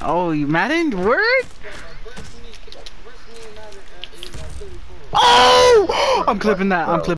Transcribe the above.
Oh, you Madden? Word? Oh! I'm clipping that. I'm clipping.